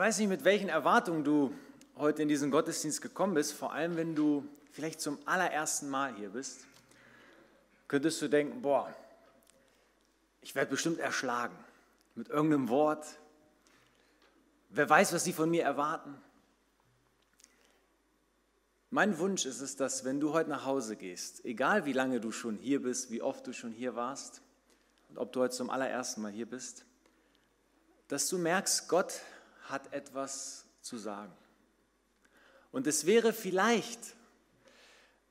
weiß nicht, mit welchen Erwartungen du heute in diesen Gottesdienst gekommen bist, vor allem wenn du vielleicht zum allerersten Mal hier bist, könntest du denken, boah, ich werde bestimmt erschlagen mit irgendeinem Wort. Wer weiß, was sie von mir erwarten. Mein Wunsch ist es, dass wenn du heute nach Hause gehst, egal wie lange du schon hier bist, wie oft du schon hier warst und ob du heute zum allerersten Mal hier bist, dass du merkst, Gott hat etwas zu sagen. Und es wäre vielleicht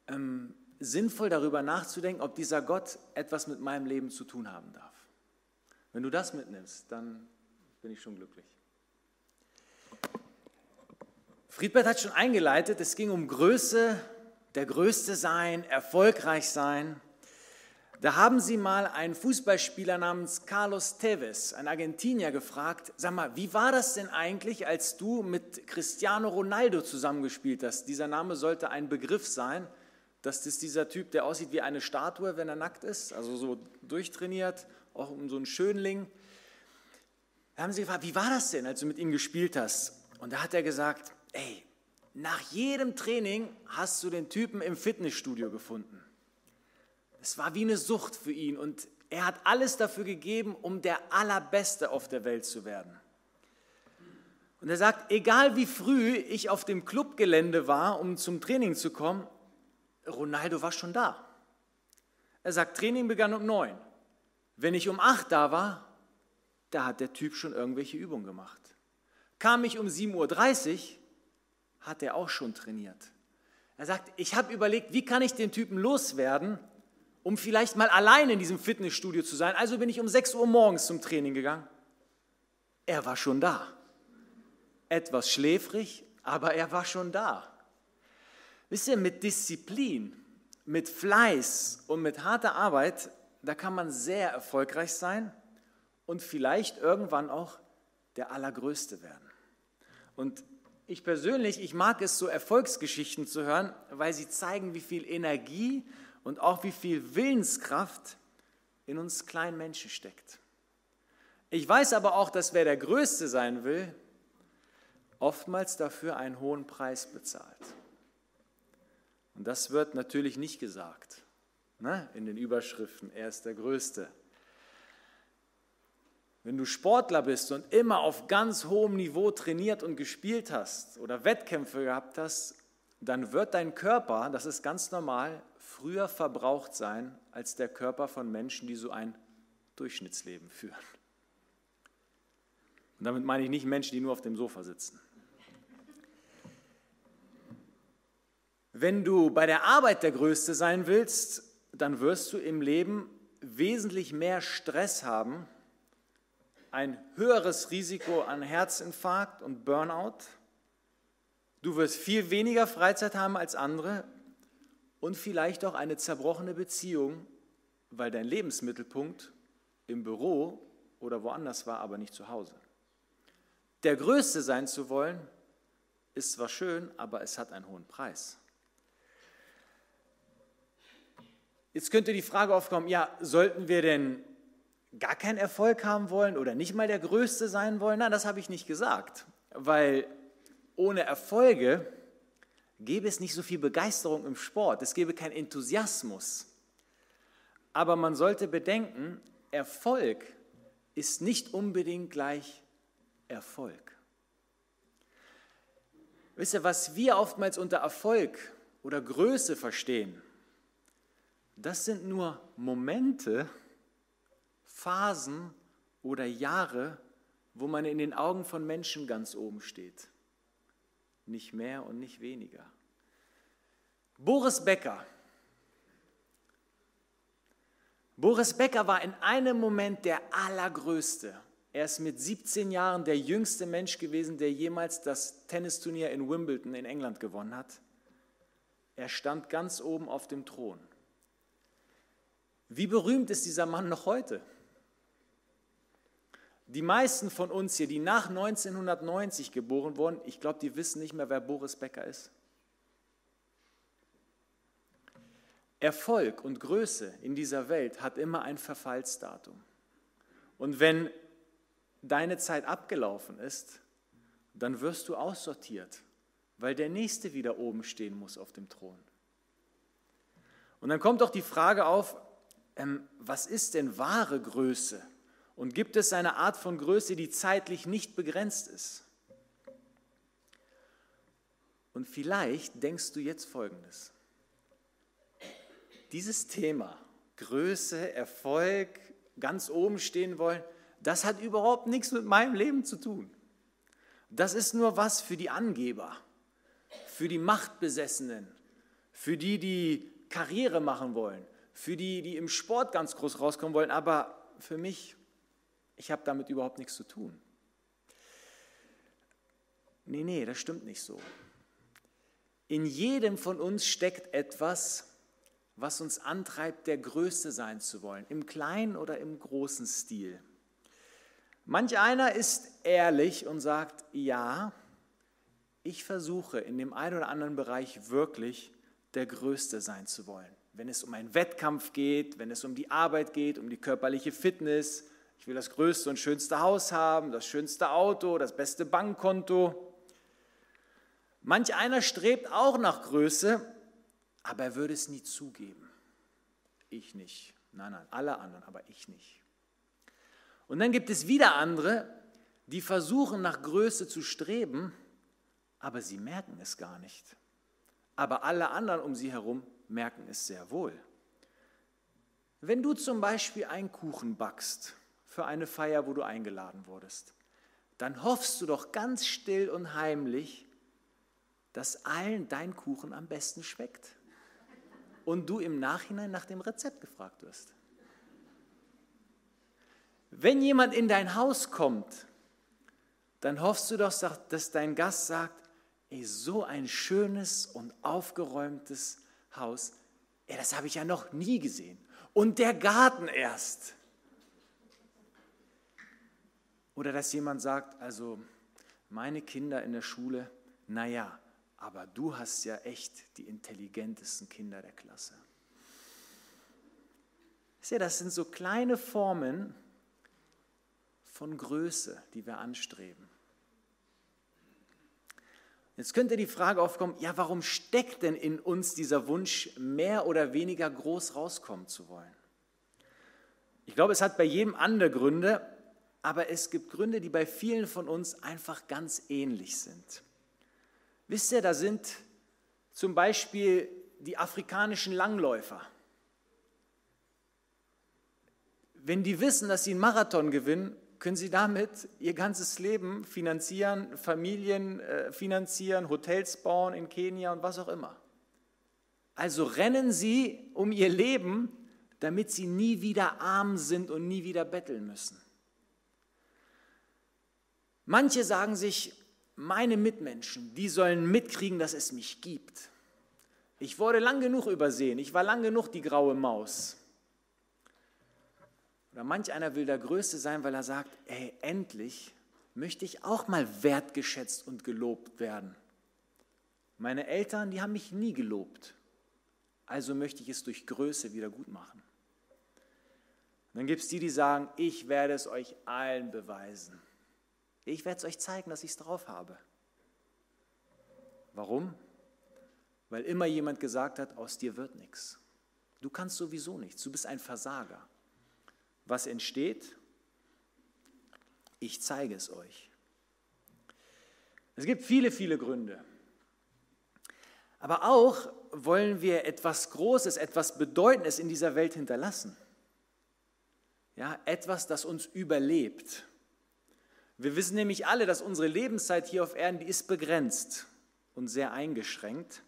ähm, sinnvoll darüber nachzudenken, ob dieser Gott etwas mit meinem Leben zu tun haben darf. Wenn du das mitnimmst, dann bin ich schon glücklich. Friedbert hat schon eingeleitet, es ging um Größe, der Größte sein, erfolgreich sein. Da haben sie mal einen Fußballspieler namens Carlos Tevez, ein Argentinier, gefragt, sag mal, wie war das denn eigentlich, als du mit Cristiano Ronaldo zusammengespielt hast? Dieser Name sollte ein Begriff sein, dass das dieser Typ, der aussieht wie eine Statue, wenn er nackt ist, also so durchtrainiert, auch um so einen Schönling. Da haben sie gefragt, wie war das denn, als du mit ihm gespielt hast? Und da hat er gesagt, ey, nach jedem Training hast du den Typen im Fitnessstudio gefunden. Es war wie eine Sucht für ihn und er hat alles dafür gegeben, um der Allerbeste auf der Welt zu werden. Und er sagt, egal wie früh ich auf dem Clubgelände war, um zum Training zu kommen, Ronaldo war schon da. Er sagt, Training begann um neun. Wenn ich um acht da war, da hat der Typ schon irgendwelche Übungen gemacht. Kam ich um 7.30 Uhr, hat er auch schon trainiert. Er sagt, ich habe überlegt, wie kann ich den Typen loswerden, um vielleicht mal allein in diesem Fitnessstudio zu sein. Also bin ich um 6 Uhr morgens zum Training gegangen. Er war schon da. Etwas schläfrig, aber er war schon da. Wisst ihr, mit Disziplin, mit Fleiß und mit harter Arbeit, da kann man sehr erfolgreich sein und vielleicht irgendwann auch der Allergrößte werden. Und ich persönlich, ich mag es so Erfolgsgeschichten zu hören, weil sie zeigen, wie viel Energie und auch wie viel Willenskraft in uns kleinen Menschen steckt. Ich weiß aber auch, dass wer der Größte sein will, oftmals dafür einen hohen Preis bezahlt. Und das wird natürlich nicht gesagt ne, in den Überschriften, er ist der Größte. Wenn du Sportler bist und immer auf ganz hohem Niveau trainiert und gespielt hast oder Wettkämpfe gehabt hast, dann wird dein Körper, das ist ganz normal, früher verbraucht sein als der Körper von Menschen, die so ein Durchschnittsleben führen. Und damit meine ich nicht Menschen, die nur auf dem Sofa sitzen. Wenn du bei der Arbeit der Größte sein willst, dann wirst du im Leben wesentlich mehr Stress haben, ein höheres Risiko an Herzinfarkt und Burnout. Du wirst viel weniger Freizeit haben als andere und vielleicht auch eine zerbrochene Beziehung, weil dein Lebensmittelpunkt im Büro oder woanders war, aber nicht zu Hause. Der Größte sein zu wollen, ist zwar schön, aber es hat einen hohen Preis. Jetzt könnte die Frage aufkommen, ja, sollten wir denn gar keinen Erfolg haben wollen oder nicht mal der Größte sein wollen? Nein, das habe ich nicht gesagt, weil ohne Erfolge gäbe es nicht so viel Begeisterung im Sport, es gäbe keinen Enthusiasmus. Aber man sollte bedenken, Erfolg ist nicht unbedingt gleich Erfolg. Wisst ihr, was wir oftmals unter Erfolg oder Größe verstehen, das sind nur Momente, Phasen oder Jahre, wo man in den Augen von Menschen ganz oben steht nicht mehr und nicht weniger. Boris Becker. Boris Becker war in einem Moment der Allergrößte. Er ist mit 17 Jahren der jüngste Mensch gewesen, der jemals das Tennisturnier in Wimbledon in England gewonnen hat. Er stand ganz oben auf dem Thron. Wie berühmt ist dieser Mann noch heute? Die meisten von uns hier, die nach 1990 geboren wurden, ich glaube, die wissen nicht mehr, wer Boris Becker ist. Erfolg und Größe in dieser Welt hat immer ein Verfallsdatum. Und wenn deine Zeit abgelaufen ist, dann wirst du aussortiert, weil der Nächste wieder oben stehen muss auf dem Thron. Und dann kommt auch die Frage auf, ähm, was ist denn wahre Größe? Und gibt es eine Art von Größe, die zeitlich nicht begrenzt ist? Und vielleicht denkst du jetzt Folgendes. Dieses Thema, Größe, Erfolg, ganz oben stehen wollen, das hat überhaupt nichts mit meinem Leben zu tun. Das ist nur was für die Angeber, für die Machtbesessenen, für die, die Karriere machen wollen, für die, die im Sport ganz groß rauskommen wollen, aber für mich, ich habe damit überhaupt nichts zu tun. Nee, nee, das stimmt nicht so. In jedem von uns steckt etwas, was uns antreibt, der Größte sein zu wollen, im kleinen oder im großen Stil. Manch einer ist ehrlich und sagt, ja, ich versuche in dem einen oder anderen Bereich wirklich der Größte sein zu wollen. Wenn es um einen Wettkampf geht, wenn es um die Arbeit geht, um die körperliche Fitness, ich will das größte und schönste Haus haben, das schönste Auto, das beste Bankkonto. Manch einer strebt auch nach Größe, aber er würde es nie zugeben. Ich nicht. Nein, nein, alle anderen, aber ich nicht. Und dann gibt es wieder andere, die versuchen nach Größe zu streben, aber sie merken es gar nicht. Aber alle anderen um sie herum merken es sehr wohl. Wenn du zum Beispiel einen Kuchen backst für eine Feier, wo du eingeladen wurdest, dann hoffst du doch ganz still und heimlich, dass allen dein Kuchen am besten schmeckt und du im Nachhinein nach dem Rezept gefragt wirst. Wenn jemand in dein Haus kommt, dann hoffst du doch, dass dein Gast sagt, ey, so ein schönes und aufgeräumtes Haus, ey, das habe ich ja noch nie gesehen. Und der Garten erst. Oder dass jemand sagt, also meine Kinder in der Schule, naja, aber du hast ja echt die intelligentesten Kinder der Klasse. Ja, das sind so kleine Formen von Größe, die wir anstreben. Jetzt könnte die Frage aufkommen, ja, warum steckt denn in uns dieser Wunsch, mehr oder weniger groß rauskommen zu wollen? Ich glaube, es hat bei jedem andere Gründe, aber es gibt Gründe, die bei vielen von uns einfach ganz ähnlich sind. Wisst ihr, da sind zum Beispiel die afrikanischen Langläufer. Wenn die wissen, dass sie einen Marathon gewinnen, können sie damit ihr ganzes Leben finanzieren, Familien äh, finanzieren, Hotels bauen in Kenia und was auch immer. Also rennen sie um ihr Leben, damit sie nie wieder arm sind und nie wieder betteln müssen. Manche sagen sich, meine Mitmenschen, die sollen mitkriegen, dass es mich gibt. Ich wurde lang genug übersehen, ich war lang genug die graue Maus. Oder manch einer will der Größte sein, weil er sagt, ey, endlich möchte ich auch mal wertgeschätzt und gelobt werden. Meine Eltern, die haben mich nie gelobt. Also möchte ich es durch Größe wieder gut machen. dann gibt es die, die sagen, ich werde es euch allen beweisen. Ich werde es euch zeigen, dass ich es drauf habe. Warum? Weil immer jemand gesagt hat, aus dir wird nichts. Du kannst sowieso nichts, du bist ein Versager. Was entsteht? Ich zeige es euch. Es gibt viele, viele Gründe. Aber auch wollen wir etwas Großes, etwas Bedeutendes in dieser Welt hinterlassen. Ja, etwas, das uns überlebt. Wir wissen nämlich alle, dass unsere Lebenszeit hier auf Erden, die ist begrenzt und sehr eingeschränkt.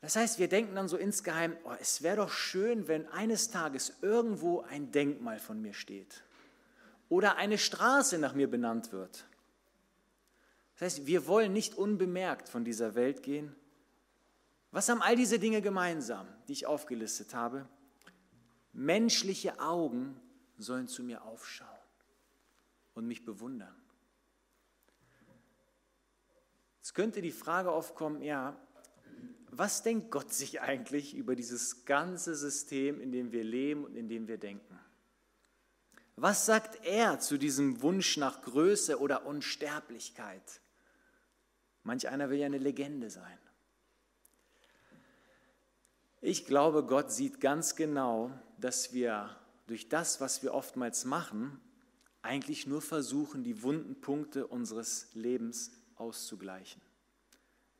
Das heißt, wir denken dann so insgeheim, oh, es wäre doch schön, wenn eines Tages irgendwo ein Denkmal von mir steht oder eine Straße nach mir benannt wird. Das heißt, wir wollen nicht unbemerkt von dieser Welt gehen. Was haben all diese Dinge gemeinsam, die ich aufgelistet habe? Menschliche Augen sollen zu mir aufschauen und mich bewundern. Es könnte die Frage aufkommen, ja, was denkt Gott sich eigentlich über dieses ganze System, in dem wir leben und in dem wir denken? Was sagt er zu diesem Wunsch nach Größe oder Unsterblichkeit? Manch einer will ja eine Legende sein. Ich glaube, Gott sieht ganz genau, dass wir durch das, was wir oftmals machen, eigentlich nur versuchen, die wunden Punkte unseres Lebens auszugleichen.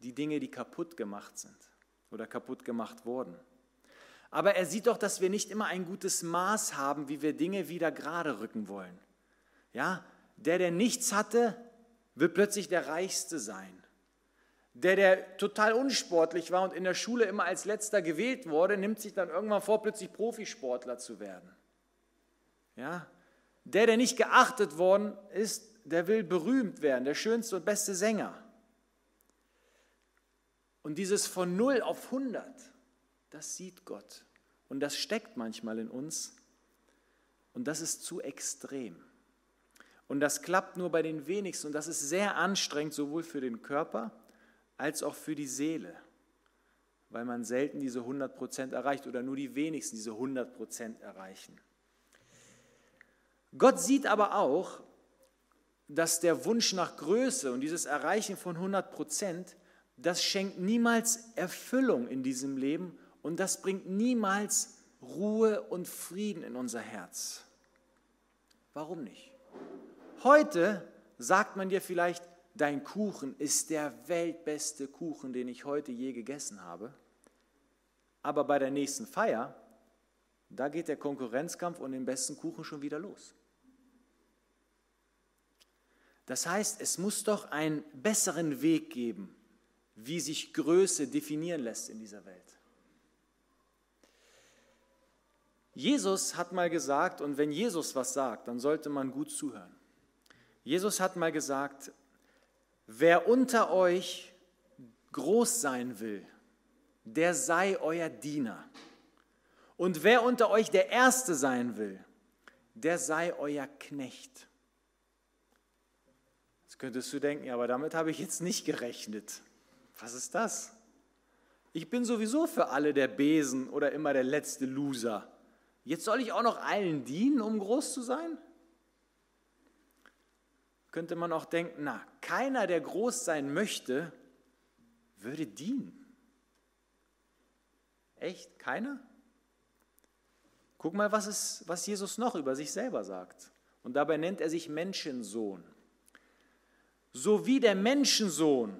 Die Dinge, die kaputt gemacht sind oder kaputt gemacht wurden. Aber er sieht doch, dass wir nicht immer ein gutes Maß haben, wie wir Dinge wieder gerade rücken wollen. Ja, der, der nichts hatte, wird plötzlich der Reichste sein. Der, der total unsportlich war und in der Schule immer als letzter gewählt wurde, nimmt sich dann irgendwann vor, plötzlich Profisportler zu werden. Ja, der, der nicht geachtet worden ist, der will berühmt werden, der schönste und beste Sänger. Und dieses von 0 auf 100, das sieht Gott. Und das steckt manchmal in uns. Und das ist zu extrem. Und das klappt nur bei den wenigsten. Und das ist sehr anstrengend, sowohl für den Körper als auch für die Seele. Weil man selten diese 100% erreicht oder nur die wenigsten diese 100% erreichen. Gott sieht aber auch, dass der Wunsch nach Größe und dieses Erreichen von 100% das schenkt niemals Erfüllung in diesem Leben und das bringt niemals Ruhe und Frieden in unser Herz. Warum nicht? Heute sagt man dir vielleicht, dein Kuchen ist der weltbeste Kuchen, den ich heute je gegessen habe. Aber bei der nächsten Feier, da geht der Konkurrenzkampf um den besten Kuchen schon wieder los. Das heißt, es muss doch einen besseren Weg geben, wie sich Größe definieren lässt in dieser Welt. Jesus hat mal gesagt, und wenn Jesus was sagt, dann sollte man gut zuhören. Jesus hat mal gesagt, wer unter euch groß sein will, der sei euer Diener. Und wer unter euch der Erste sein will, der sei euer Knecht. Könntest du denken, aber damit habe ich jetzt nicht gerechnet. Was ist das? Ich bin sowieso für alle der Besen oder immer der letzte Loser. Jetzt soll ich auch noch allen dienen, um groß zu sein? Könnte man auch denken, na, keiner, der groß sein möchte, würde dienen. Echt? Keiner? Guck mal, was, ist, was Jesus noch über sich selber sagt. Und dabei nennt er sich Menschensohn. So wie der Menschensohn,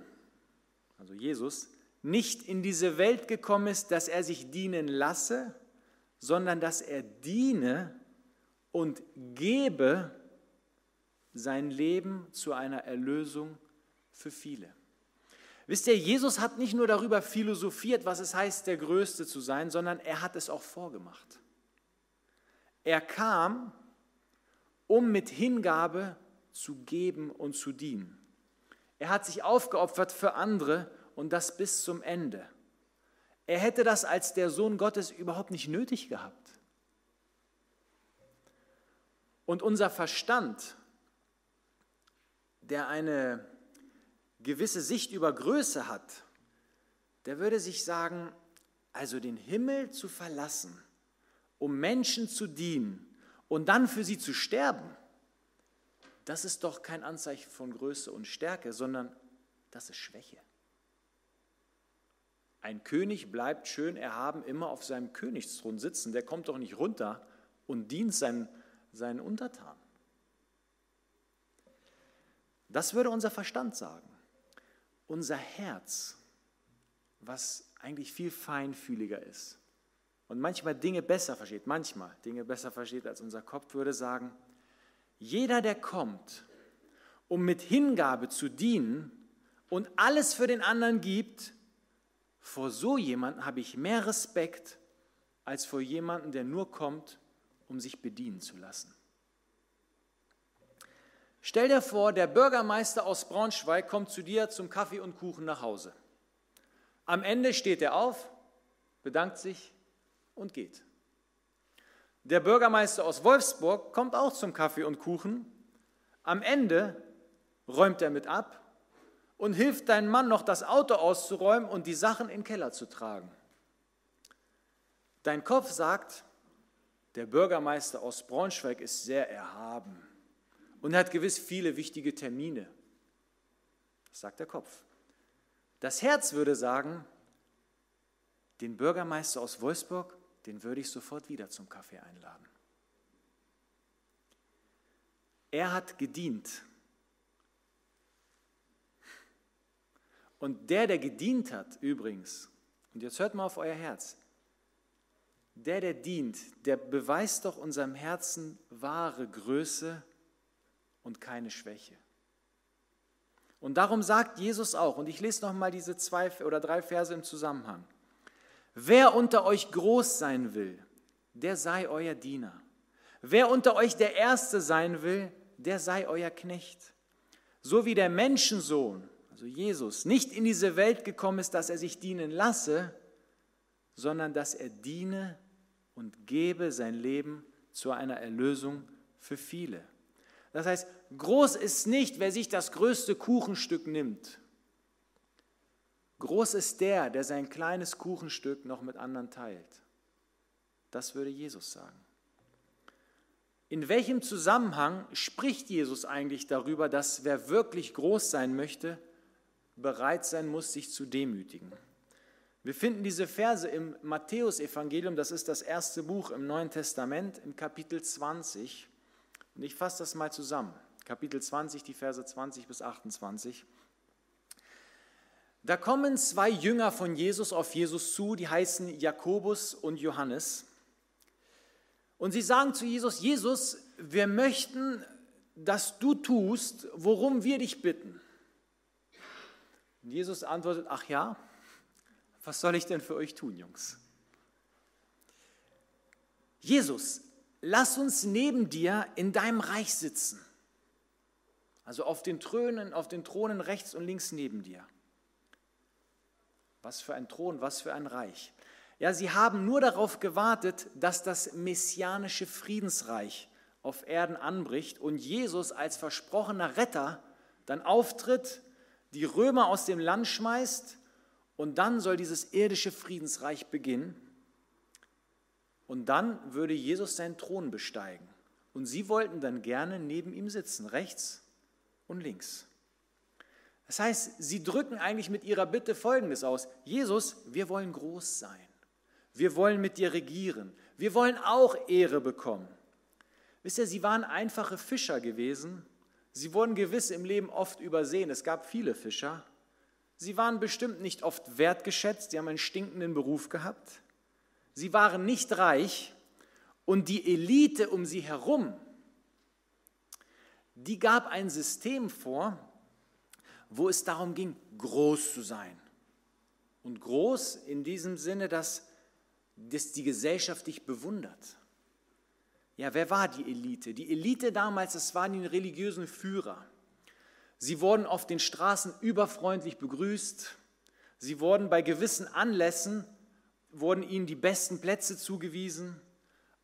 also Jesus, nicht in diese Welt gekommen ist, dass er sich dienen lasse, sondern dass er diene und gebe sein Leben zu einer Erlösung für viele. Wisst ihr, Jesus hat nicht nur darüber philosophiert, was es heißt, der Größte zu sein, sondern er hat es auch vorgemacht. Er kam, um mit Hingabe zu geben und zu dienen. Er hat sich aufgeopfert für andere und das bis zum Ende. Er hätte das als der Sohn Gottes überhaupt nicht nötig gehabt. Und unser Verstand, der eine gewisse Sicht über Größe hat, der würde sich sagen, also den Himmel zu verlassen, um Menschen zu dienen und dann für sie zu sterben, das ist doch kein Anzeichen von Größe und Stärke, sondern das ist Schwäche. Ein König bleibt schön erhaben immer auf seinem Königsthron sitzen. Der kommt doch nicht runter und dient seinen, seinen Untertanen. Das würde unser Verstand sagen. Unser Herz, was eigentlich viel feinfühliger ist und manchmal Dinge besser versteht, manchmal Dinge besser versteht als unser Kopf, würde sagen, jeder, der kommt, um mit Hingabe zu dienen und alles für den anderen gibt, vor so jemandem habe ich mehr Respekt als vor jemandem, der nur kommt, um sich bedienen zu lassen. Stell dir vor, der Bürgermeister aus Braunschweig kommt zu dir zum Kaffee und Kuchen nach Hause. Am Ende steht er auf, bedankt sich und geht. Der Bürgermeister aus Wolfsburg kommt auch zum Kaffee und Kuchen. Am Ende räumt er mit ab und hilft deinem Mann noch das Auto auszuräumen und die Sachen in den Keller zu tragen. Dein Kopf sagt, der Bürgermeister aus Braunschweig ist sehr erhaben und hat gewiss viele wichtige Termine. Das sagt der Kopf. Das Herz würde sagen, den Bürgermeister aus Wolfsburg, den würde ich sofort wieder zum Kaffee einladen. Er hat gedient. Und der, der gedient hat, übrigens, und jetzt hört mal auf euer Herz, der, der dient, der beweist doch unserem Herzen wahre Größe und keine Schwäche. Und darum sagt Jesus auch, und ich lese nochmal diese zwei oder drei Verse im Zusammenhang. Wer unter euch groß sein will, der sei euer Diener. Wer unter euch der Erste sein will, der sei euer Knecht. So wie der Menschensohn, also Jesus, nicht in diese Welt gekommen ist, dass er sich dienen lasse, sondern dass er diene und gebe sein Leben zu einer Erlösung für viele. Das heißt, groß ist nicht, wer sich das größte Kuchenstück nimmt. Groß ist der, der sein kleines Kuchenstück noch mit anderen teilt. Das würde Jesus sagen. In welchem Zusammenhang spricht Jesus eigentlich darüber, dass wer wirklich groß sein möchte, bereit sein muss, sich zu demütigen? Wir finden diese Verse im Matthäusevangelium, das ist das erste Buch im Neuen Testament, im Kapitel 20. Und ich fasse das mal zusammen. Kapitel 20, die Verse 20 bis 28. Da kommen zwei Jünger von Jesus auf Jesus zu, die heißen Jakobus und Johannes. Und sie sagen zu Jesus, Jesus, wir möchten, dass du tust, worum wir dich bitten. Und Jesus antwortet, ach ja, was soll ich denn für euch tun, Jungs? Jesus, lass uns neben dir in deinem Reich sitzen. Also auf den Thronen, auf den Thronen rechts und links neben dir. Was für ein Thron, was für ein Reich. Ja, sie haben nur darauf gewartet, dass das messianische Friedensreich auf Erden anbricht und Jesus als versprochener Retter dann auftritt, die Römer aus dem Land schmeißt und dann soll dieses irdische Friedensreich beginnen. Und dann würde Jesus seinen Thron besteigen. Und sie wollten dann gerne neben ihm sitzen, rechts und links. Das heißt, sie drücken eigentlich mit ihrer Bitte Folgendes aus. Jesus, wir wollen groß sein. Wir wollen mit dir regieren. Wir wollen auch Ehre bekommen. Wisst ihr, sie waren einfache Fischer gewesen. Sie wurden gewiss im Leben oft übersehen. Es gab viele Fischer. Sie waren bestimmt nicht oft wertgeschätzt. Sie haben einen stinkenden Beruf gehabt. Sie waren nicht reich. Und die Elite um sie herum, die gab ein System vor, wo es darum ging, groß zu sein. Und groß in diesem Sinne, dass, dass die Gesellschaft dich bewundert. Ja, wer war die Elite? Die Elite damals, das waren die religiösen Führer. Sie wurden auf den Straßen überfreundlich begrüßt. Sie wurden bei gewissen Anlässen, wurden ihnen die besten Plätze zugewiesen.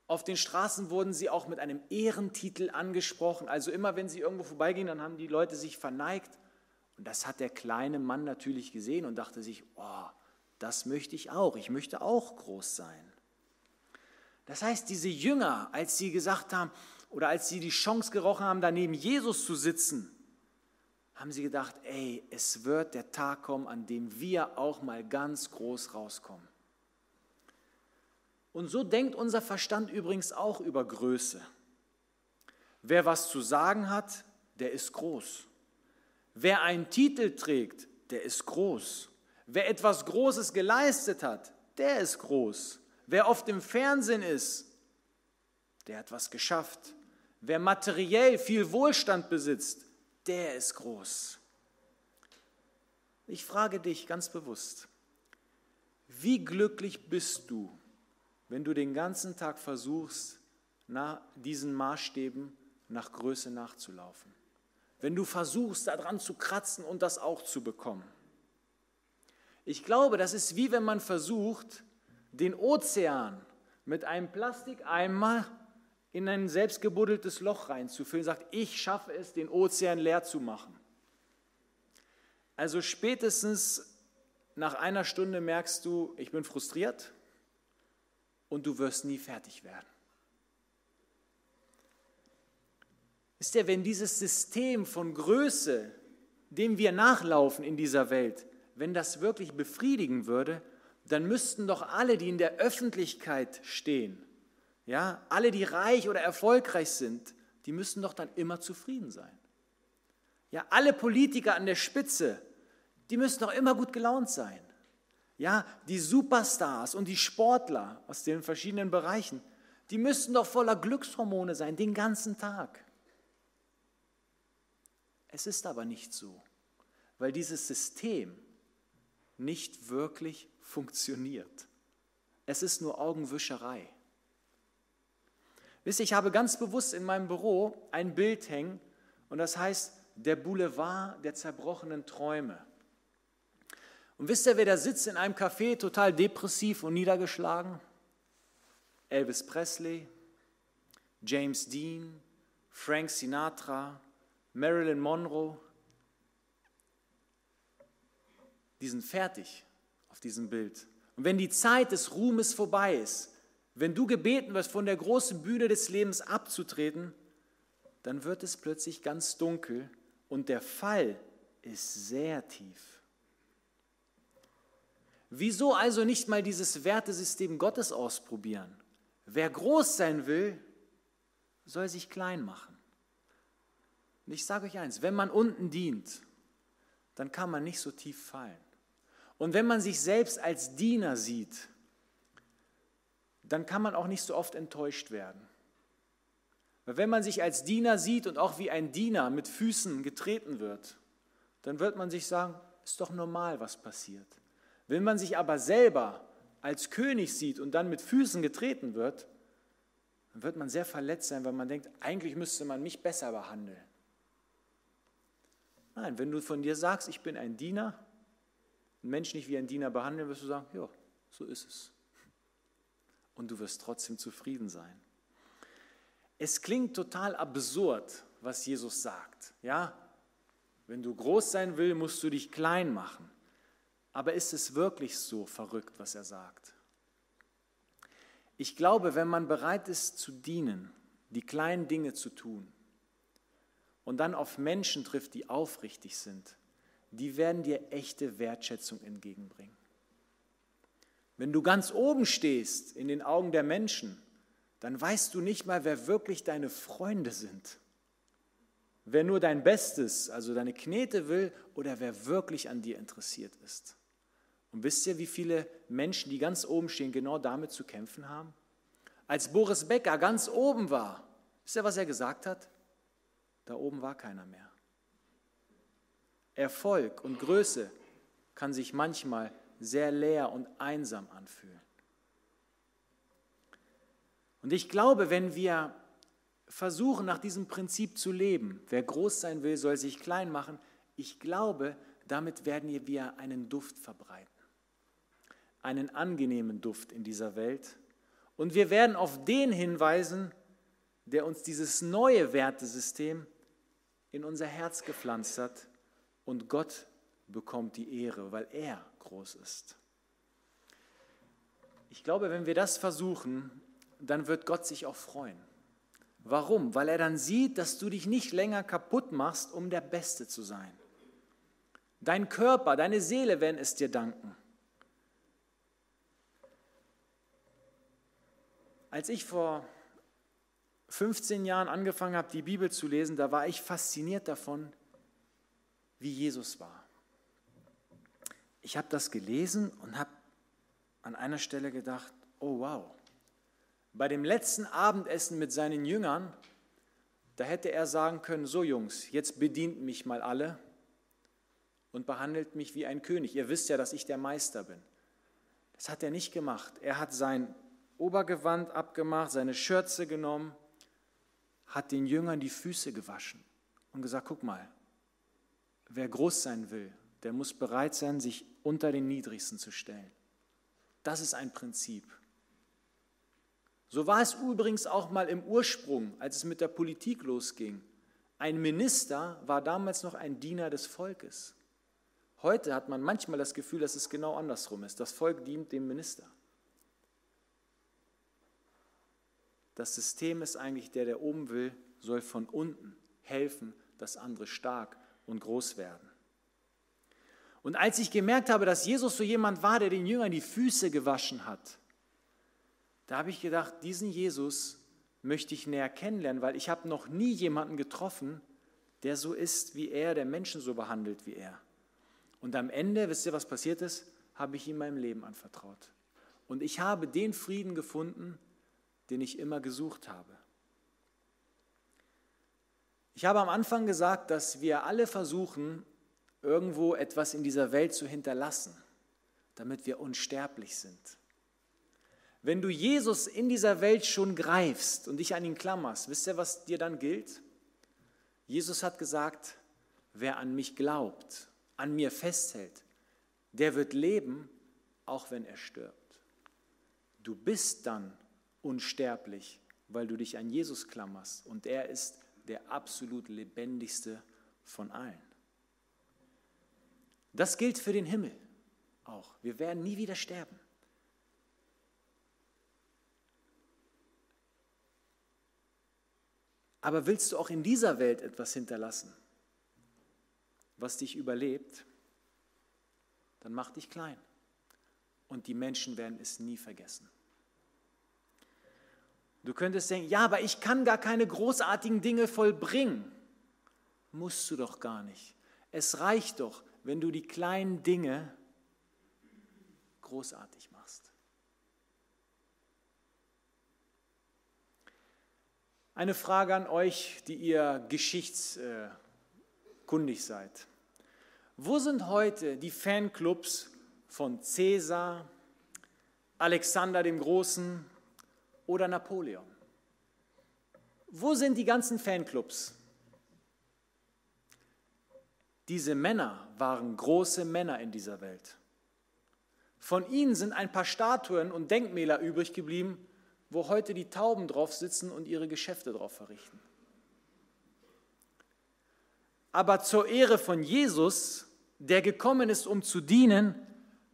Auf den Straßen wurden sie auch mit einem Ehrentitel angesprochen. Also immer, wenn sie irgendwo vorbeigingen, dann haben die Leute sich verneigt und das hat der kleine Mann natürlich gesehen und dachte sich, oh, das möchte ich auch, ich möchte auch groß sein. Das heißt, diese Jünger, als sie gesagt haben oder als sie die Chance gerochen haben, daneben Jesus zu sitzen, haben sie gedacht, ey, es wird der Tag kommen, an dem wir auch mal ganz groß rauskommen. Und so denkt unser Verstand übrigens auch über Größe. Wer was zu sagen hat, der ist groß. Wer einen Titel trägt, der ist groß. Wer etwas Großes geleistet hat, der ist groß. Wer oft im Fernsehen ist, der hat was geschafft. Wer materiell viel Wohlstand besitzt, der ist groß. Ich frage dich ganz bewusst, wie glücklich bist du, wenn du den ganzen Tag versuchst, nach diesen Maßstäben nach Größe nachzulaufen? Wenn du versuchst, daran zu kratzen und das auch zu bekommen. Ich glaube, das ist wie wenn man versucht, den Ozean mit einem Plastikeimer in ein selbstgebuddeltes Loch reinzufüllen, sagt, ich schaffe es, den Ozean leer zu machen. Also spätestens nach einer Stunde merkst du, ich bin frustriert und du wirst nie fertig werden. Wisst ihr, wenn dieses System von Größe, dem wir nachlaufen in dieser Welt, wenn das wirklich befriedigen würde, dann müssten doch alle, die in der Öffentlichkeit stehen, ja, alle, die reich oder erfolgreich sind, die müssten doch dann immer zufrieden sein. Ja, alle Politiker an der Spitze, die müssten doch immer gut gelaunt sein. Ja, die Superstars und die Sportler aus den verschiedenen Bereichen, die müssten doch voller Glückshormone sein, den ganzen Tag. Es ist aber nicht so, weil dieses System nicht wirklich funktioniert. Es ist nur Augenwischerei. Wisst ihr, ich habe ganz bewusst in meinem Büro ein Bild hängen und das heißt der Boulevard der zerbrochenen Träume. Und wisst ihr, wer da sitzt in einem Café total depressiv und niedergeschlagen? Elvis Presley, James Dean, Frank Sinatra, Marilyn Monroe. Die sind fertig auf diesem Bild. Und wenn die Zeit des Ruhmes vorbei ist, wenn du gebeten wirst, von der großen Bühne des Lebens abzutreten, dann wird es plötzlich ganz dunkel und der Fall ist sehr tief. Wieso also nicht mal dieses Wertesystem Gottes ausprobieren? Wer groß sein will, soll sich klein machen. Und ich sage euch eins, wenn man unten dient, dann kann man nicht so tief fallen. Und wenn man sich selbst als Diener sieht, dann kann man auch nicht so oft enttäuscht werden. Weil wenn man sich als Diener sieht und auch wie ein Diener mit Füßen getreten wird, dann wird man sich sagen, ist doch normal, was passiert. Wenn man sich aber selber als König sieht und dann mit Füßen getreten wird, dann wird man sehr verletzt sein, weil man denkt, eigentlich müsste man mich besser behandeln. Nein, wenn du von dir sagst, ich bin ein Diener, ein Mensch nicht wie ein Diener behandeln, wirst du sagen, ja, so ist es. Und du wirst trotzdem zufrieden sein. Es klingt total absurd, was Jesus sagt. Ja, wenn du groß sein willst, musst du dich klein machen. Aber ist es wirklich so verrückt, was er sagt? Ich glaube, wenn man bereit ist zu dienen, die kleinen Dinge zu tun und dann auf Menschen trifft, die aufrichtig sind, die werden dir echte Wertschätzung entgegenbringen. Wenn du ganz oben stehst in den Augen der Menschen, dann weißt du nicht mal, wer wirklich deine Freunde sind. Wer nur dein Bestes, also deine Knete will oder wer wirklich an dir interessiert ist. Und wisst ihr, wie viele Menschen, die ganz oben stehen, genau damit zu kämpfen haben? Als Boris Becker ganz oben war, wisst ihr, was er gesagt hat? Da oben war keiner mehr. Erfolg und Größe kann sich manchmal sehr leer und einsam anfühlen. Und ich glaube, wenn wir versuchen, nach diesem Prinzip zu leben, wer groß sein will, soll sich klein machen, ich glaube, damit werden wir einen Duft verbreiten einen angenehmen Duft in dieser Welt. Und wir werden auf den hinweisen, der uns dieses neue Wertesystem in unser Herz gepflanzt hat. Und Gott bekommt die Ehre, weil er groß ist. Ich glaube, wenn wir das versuchen, dann wird Gott sich auch freuen. Warum? Weil er dann sieht, dass du dich nicht länger kaputt machst, um der Beste zu sein. Dein Körper, deine Seele werden es dir danken. Als ich vor 15 Jahren angefangen habe, die Bibel zu lesen, da war ich fasziniert davon, wie Jesus war. Ich habe das gelesen und habe an einer Stelle gedacht, oh wow, bei dem letzten Abendessen mit seinen Jüngern, da hätte er sagen können, so Jungs, jetzt bedient mich mal alle und behandelt mich wie ein König. Ihr wisst ja, dass ich der Meister bin. Das hat er nicht gemacht. Er hat sein Obergewand abgemacht, seine Schürze genommen, hat den Jüngern die Füße gewaschen und gesagt, guck mal, wer groß sein will, der muss bereit sein, sich unter den Niedrigsten zu stellen. Das ist ein Prinzip. So war es übrigens auch mal im Ursprung, als es mit der Politik losging. Ein Minister war damals noch ein Diener des Volkes. Heute hat man manchmal das Gefühl, dass es genau andersrum ist. Das Volk dient dem Minister. Das System ist eigentlich der, der oben will, soll von unten helfen, dass andere stark und groß werden. Und als ich gemerkt habe, dass Jesus so jemand war, der den Jüngern die Füße gewaschen hat, da habe ich gedacht, diesen Jesus möchte ich näher kennenlernen, weil ich habe noch nie jemanden getroffen, der so ist wie er, der Menschen so behandelt wie er. Und am Ende, wisst ihr, was passiert ist? Habe ich ihm mein Leben anvertraut. Und ich habe den Frieden gefunden, den ich immer gesucht habe. Ich habe am Anfang gesagt, dass wir alle versuchen, irgendwo etwas in dieser Welt zu hinterlassen, damit wir unsterblich sind. Wenn du Jesus in dieser Welt schon greifst und dich an ihn klammerst, wisst ihr, was dir dann gilt? Jesus hat gesagt, wer an mich glaubt, an mir festhält, der wird leben, auch wenn er stirbt. Du bist dann unsterblich, weil du dich an Jesus klammerst und er ist der absolut lebendigste von allen. Das gilt für den Himmel auch. Wir werden nie wieder sterben. Aber willst du auch in dieser Welt etwas hinterlassen, was dich überlebt, dann mach dich klein. Und die Menschen werden es nie vergessen. Du könntest denken, ja, aber ich kann gar keine großartigen Dinge vollbringen. Musst du doch gar nicht. Es reicht doch, wenn du die kleinen Dinge großartig machst. Eine Frage an euch, die ihr geschichtskundig seid. Wo sind heute die Fanclubs von Caesar, Alexander dem Großen oder Napoleon? Wo sind die ganzen Fanclubs? Diese Männer waren große Männer in dieser Welt. Von ihnen sind ein paar Statuen und Denkmäler übrig geblieben, wo heute die Tauben drauf sitzen und ihre Geschäfte drauf verrichten. Aber zur Ehre von Jesus, der gekommen ist, um zu dienen,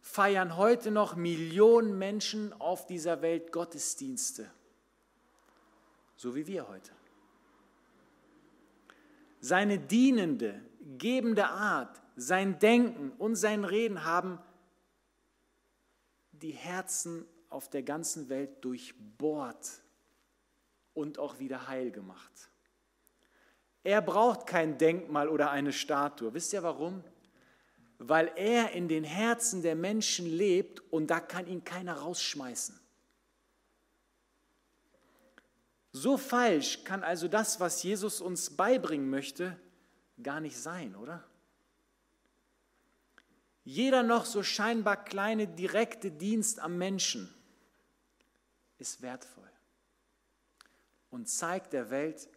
feiern heute noch Millionen Menschen auf dieser Welt Gottesdienste, so wie wir heute. Seine dienende, gebende Art, sein Denken und sein Reden haben die Herzen auf der ganzen Welt durchbohrt und auch wieder heil gemacht. Er braucht kein Denkmal oder eine Statue. Wisst ihr warum? Weil er in den Herzen der Menschen lebt und da kann ihn keiner rausschmeißen. So falsch kann also das, was Jesus uns beibringen möchte, gar nicht sein, oder? Jeder noch so scheinbar kleine direkte Dienst am Menschen ist wertvoll und zeigt der Welt,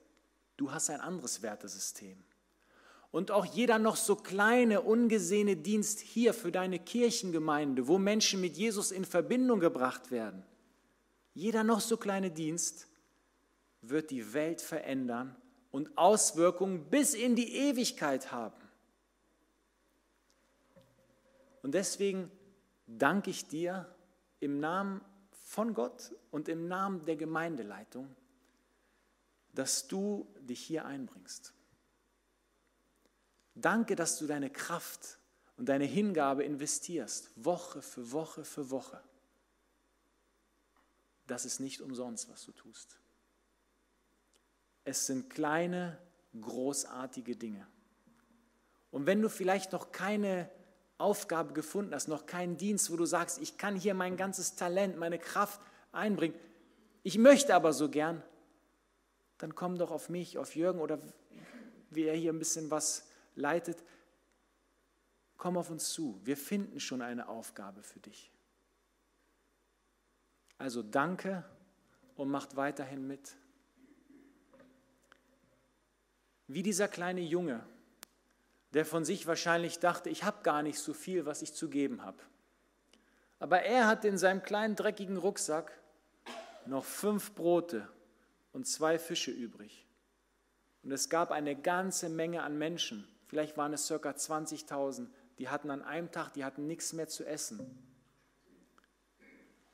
du hast ein anderes Wertesystem. Und auch jeder noch so kleine, ungesehene Dienst hier für deine Kirchengemeinde, wo Menschen mit Jesus in Verbindung gebracht werden, jeder noch so kleine Dienst wird die Welt verändern und Auswirkungen bis in die Ewigkeit haben. Und deswegen danke ich dir im Namen von Gott und im Namen der Gemeindeleitung, dass du dich hier einbringst. Danke, dass du deine Kraft und deine Hingabe investierst, Woche für Woche für Woche. Das ist nicht umsonst, was du tust. Es sind kleine, großartige Dinge. Und wenn du vielleicht noch keine Aufgabe gefunden hast, noch keinen Dienst, wo du sagst, ich kann hier mein ganzes Talent, meine Kraft einbringen, ich möchte aber so gern, dann komm doch auf mich, auf Jürgen oder wie er hier ein bisschen was leitet. Komm auf uns zu. Wir finden schon eine Aufgabe für dich. Also danke und macht weiterhin mit. Wie dieser kleine Junge, der von sich wahrscheinlich dachte, ich habe gar nicht so viel, was ich zu geben habe. Aber er hat in seinem kleinen dreckigen Rucksack noch fünf Brote und zwei Fische übrig. Und es gab eine ganze Menge an Menschen, vielleicht waren es circa 20.000, die hatten an einem Tag, die hatten nichts mehr zu essen.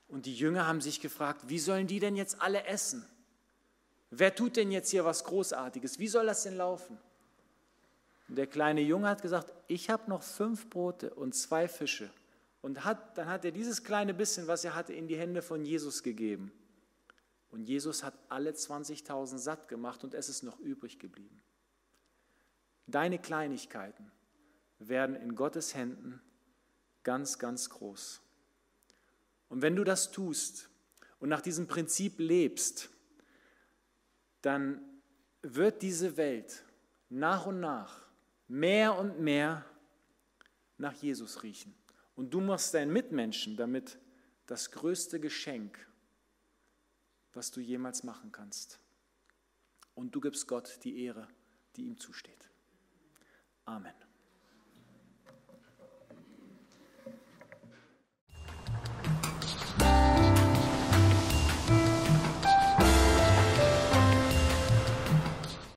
Und die Jünger haben sich gefragt, wie sollen die denn jetzt alle essen? Wer tut denn jetzt hier was Großartiges? Wie soll das denn laufen? Und der kleine Junge hat gesagt, ich habe noch fünf Brote und zwei Fische. Und hat, dann hat er dieses kleine bisschen, was er hatte, in die Hände von Jesus gegeben. Und Jesus hat alle 20.000 satt gemacht und es ist noch übrig geblieben. Deine Kleinigkeiten werden in Gottes Händen ganz, ganz groß. Und wenn du das tust und nach diesem Prinzip lebst, dann wird diese Welt nach und nach mehr und mehr nach Jesus riechen. Und du machst deinen Mitmenschen damit das größte Geschenk, was du jemals machen kannst. Und du gibst Gott die Ehre, die ihm zusteht. Amen.